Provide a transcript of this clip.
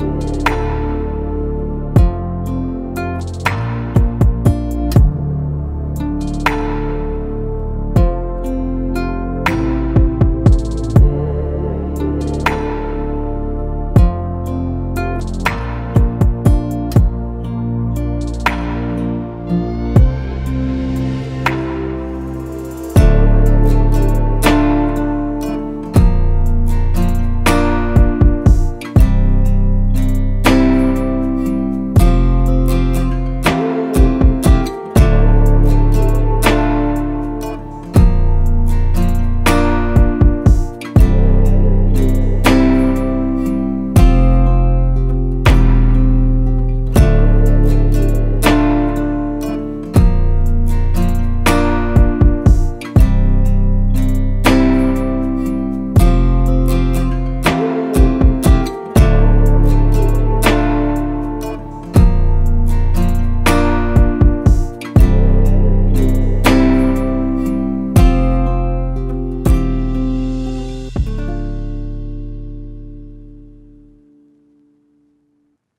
Podcast.